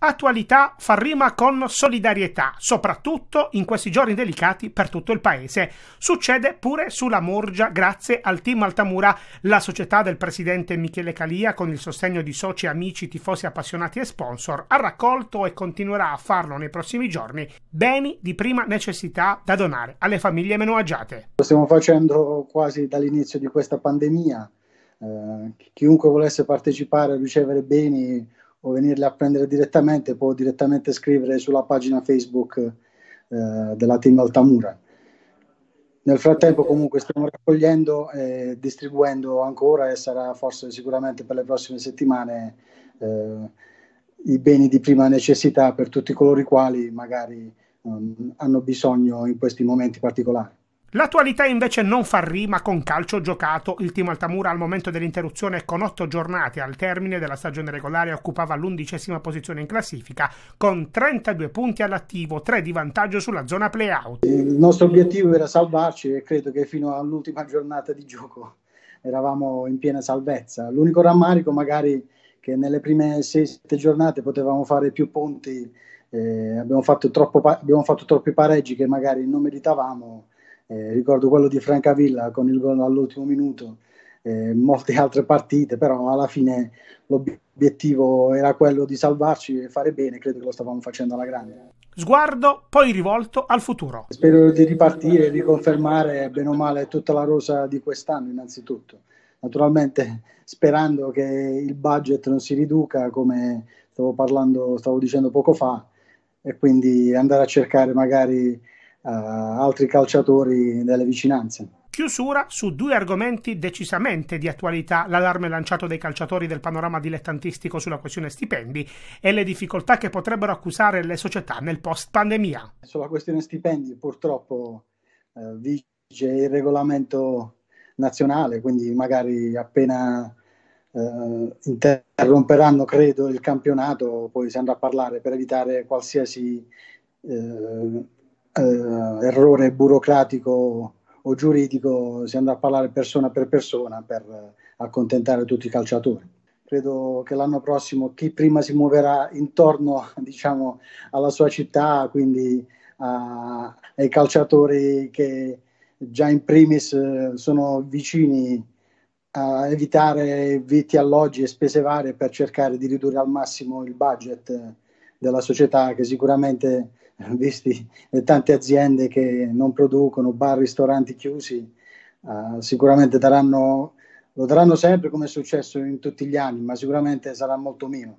Attualità fa rima con solidarietà, soprattutto in questi giorni delicati per tutto il paese. Succede pure sulla Murgia grazie al team Altamura, la società del presidente Michele Calia con il sostegno di soci, amici, tifosi appassionati e sponsor ha raccolto e continuerà a farlo nei prossimi giorni beni di prima necessità da donare alle famiglie meno agiate. Lo stiamo facendo quasi dall'inizio di questa pandemia. Eh, chiunque volesse partecipare a ricevere beni o venirle a prendere direttamente, può direttamente scrivere sulla pagina Facebook eh, della team Altamura. Nel frattempo comunque stiamo raccogliendo e distribuendo ancora e sarà forse sicuramente per le prossime settimane eh, i beni di prima necessità per tutti coloro i quali magari um, hanno bisogno in questi momenti particolari. L'attualità invece non fa rima con calcio giocato. Il team Altamura al momento dell'interruzione con otto giornate al termine della stagione regolare occupava l'undicesima posizione in classifica con 32 punti all'attivo, 3 di vantaggio sulla zona playout. Il nostro obiettivo era salvarci e credo che fino all'ultima giornata di gioco eravamo in piena salvezza. L'unico rammarico magari che nelle prime 6-7 giornate potevamo fare più punti, eh, abbiamo, fatto troppo, abbiamo fatto troppi pareggi che magari non meritavamo eh, ricordo quello di Francavilla con il gol all'ultimo minuto, eh, molte altre partite, però alla fine l'obiettivo era quello di salvarci e fare bene, credo che lo stavamo facendo alla grande. Sguardo poi rivolto al futuro. Spero di ripartire e riconfermare bene o male tutta la rosa di quest'anno innanzitutto. Naturalmente sperando che il budget non si riduca come stavo parlando, stavo dicendo poco fa e quindi andare a cercare magari uh, altri calciatori nelle vicinanze. Chiusura su due argomenti decisamente di attualità, l'allarme lanciato dai calciatori del panorama dilettantistico sulla questione stipendi e le difficoltà che potrebbero accusare le società nel post pandemia. Sulla questione stipendi purtroppo eh, vige il regolamento nazionale, quindi magari appena eh, interromperanno, credo, il campionato, poi si andrà a parlare per evitare qualsiasi eh, eh, errore burocratico o giuridico, si andrà a parlare persona per persona per accontentare tutti i calciatori. Credo che l'anno prossimo chi prima si muoverà intorno diciamo, alla sua città, quindi a, ai calciatori che già in primis eh, sono vicini a evitare vitti, alloggi e spese varie per cercare di ridurre al massimo il budget della società che sicuramente visti le tante aziende che non producono, bar, ristoranti chiusi, uh, sicuramente daranno, lo daranno sempre come è successo in tutti gli anni, ma sicuramente sarà molto meno.